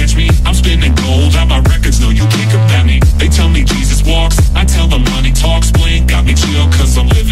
catch me I'm spinning gold. On my records, no you can't compare me. They tell me Jesus walks, I tell them money talks. Bling got me chill cause I'm living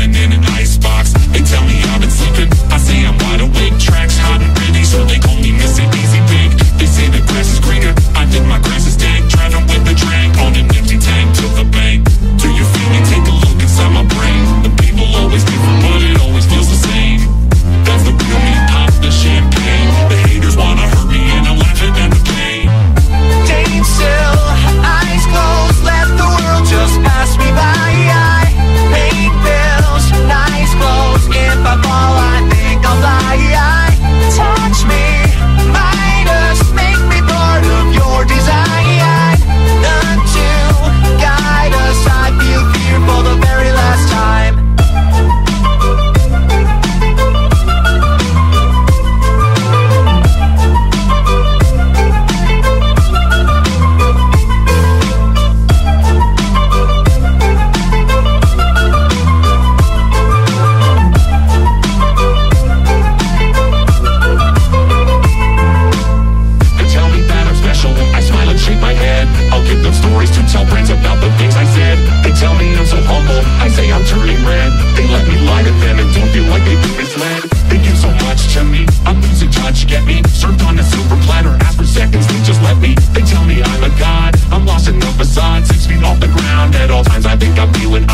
get me. Served on a silver platter, After seconds, they just let me. They tell me I'm a god, I'm lost in the facade. Six feet off the ground. At all times, I think I'm feeling